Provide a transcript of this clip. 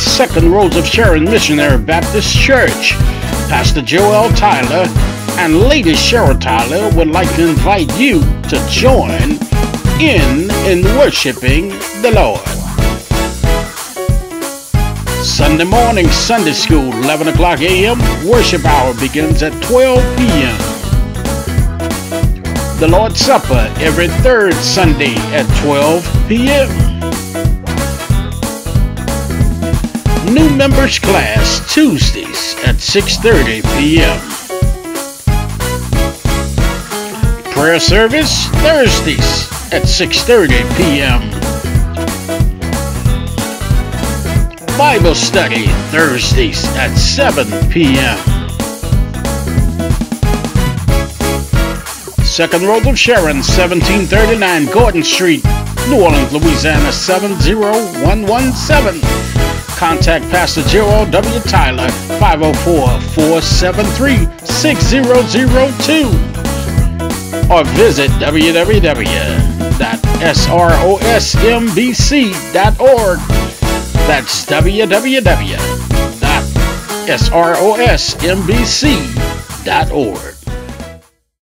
Second Rose of Sharon Missionary Baptist Church. Pastor Joel Tyler and Lady Cheryl Tyler would like to invite you to join in in worshiping the Lord. Sunday morning Sunday school, 11 o'clock a.m. Worship hour begins at 12 p.m. The Lord's Supper every third Sunday at 12 p.m. New members class Tuesdays at 6:30 p.m. Prayer service Thursdays at 6:30 p.m. Bible study Thursdays at 7 p.m. Second Rose of Sharon, 1739 Gordon Street, New Orleans, Louisiana 70117. Contact Pastor Joel W. Tyler 504-473-6002 or visit www.srosmbc.org. That's www.srosmbc.org.